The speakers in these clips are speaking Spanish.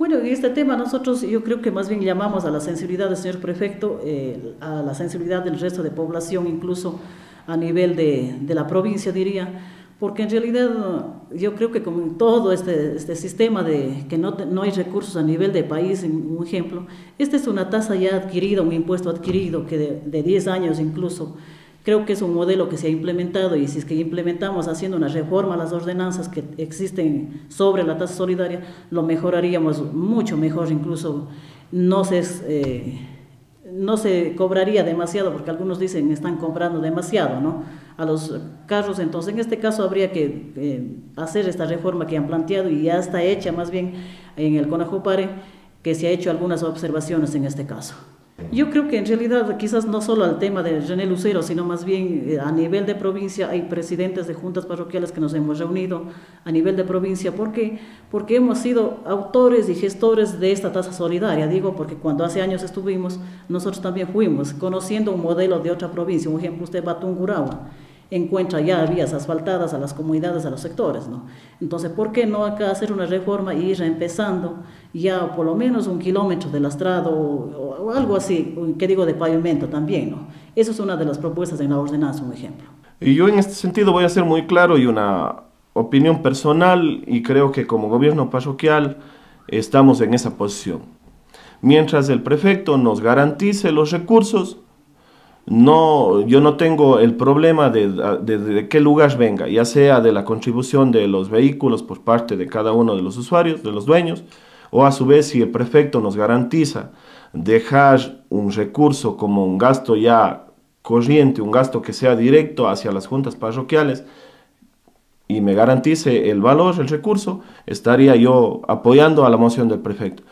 Bueno, en este tema nosotros yo creo que más bien llamamos a la sensibilidad del señor prefecto, eh, a la sensibilidad del resto de población, incluso a nivel de, de la provincia, diría, porque en realidad yo creo que con todo este, este sistema de que no, no, hay recursos a nivel de país, un ejemplo, esta es una tasa ya adquirida, un impuesto adquirido que de, de 10 años incluso, creo que es un modelo que se ha implementado y si es que implementamos haciendo una reforma a las ordenanzas que existen sobre la tasa solidaria, lo mejoraríamos mucho mejor, incluso no se... Eh, no se cobraría demasiado, porque algunos dicen están comprando demasiado ¿no? a los carros, entonces en este caso habría que eh, hacer esta reforma que han planteado y ya está hecha más bien en el CONAJUPARE, que se ha hecho algunas observaciones en este caso. Yo creo que en realidad quizás no solo al tema de René Lucero, sino más bien eh, a nivel de provincia hay presidentes de juntas parroquiales que nos hemos reunido a nivel de provincia. ¿Por qué? Porque hemos sido autores y gestores de esta tasa solidaria. Digo porque cuando hace años estuvimos, nosotros también fuimos conociendo un modelo de otra provincia. Un ejemplo, usted Batungurahua encuentra ya vías asfaltadas a las comunidades, a los sectores, ¿no? Entonces, ¿por qué no acá hacer una reforma y ir empezando ya por lo menos un kilómetro de lastrado o, o algo así, que digo de pavimento también, ¿no? Eso es una de las propuestas en la ordenanza, un ejemplo. Y yo en este sentido voy a ser muy claro y una opinión personal y creo que como gobierno parroquial estamos en esa posición. Mientras el prefecto nos garantice los recursos, no, yo no tengo el problema de, de, de, qué lugar venga, ya sea de la contribución de los vehículos por parte de cada uno de los usuarios, de los dueños, o a su vez si el prefecto nos garantiza dejar un recurso como un gasto ya corriente, un gasto que sea directo hacia las juntas parroquiales y me garantice el valor, el recurso, estaría yo apoyando a la moción del prefecto.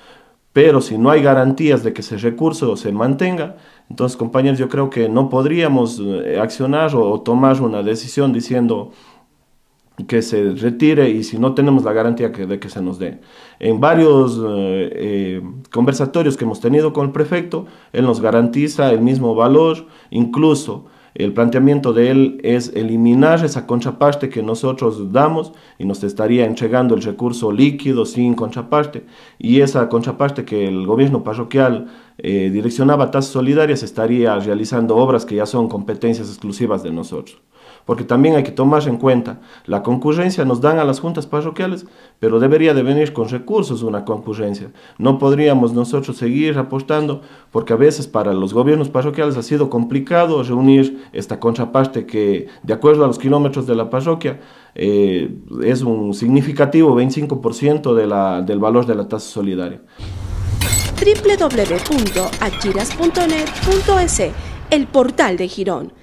Pero si no hay garantías de que ese recurso se mantenga, entonces compañeros yo creo que no podríamos eh, accionar o tomar una decisión diciendo que se retire y si no tenemos la garantía de que se nos dé. En varios eh, eh, conversatorios que hemos tenido con el prefecto, él nos garantiza el mismo valor, incluso el planteamiento de él es eliminar esa contraparte que nosotros damos y nos estaría entregando el recurso líquido sin contraparte y esa contraparte que el gobierno parroquial eh, direccionaba a tasas solidarias estaría realizando obras que ya son competencias exclusivas de nosotros porque también hay que tomar en cuenta, la concurrencia nos dan a las juntas parroquiales, pero debería de venir con recursos una concurrencia. No podríamos nosotros seguir apostando, porque a veces para los gobiernos parroquiales ha sido complicado reunir esta contraparte que, de acuerdo a los kilómetros de la parroquia, eh, es un significativo 25% de la, del valor de la tasa solidaria. www.achiras.net.es, el portal de Girón